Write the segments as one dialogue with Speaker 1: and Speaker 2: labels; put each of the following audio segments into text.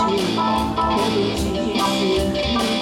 Speaker 1: Thank you.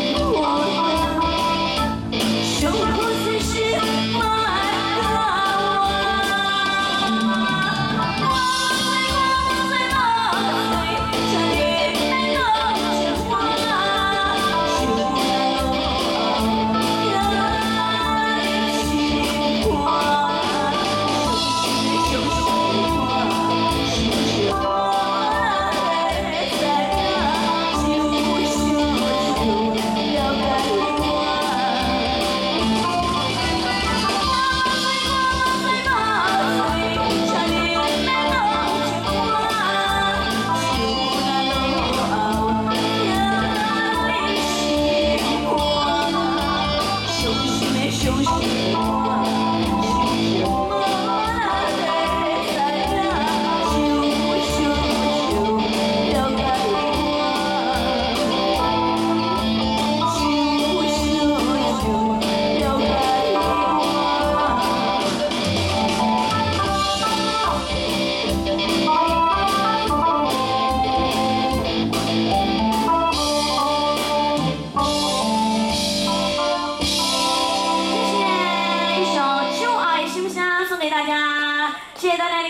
Speaker 1: 切れだね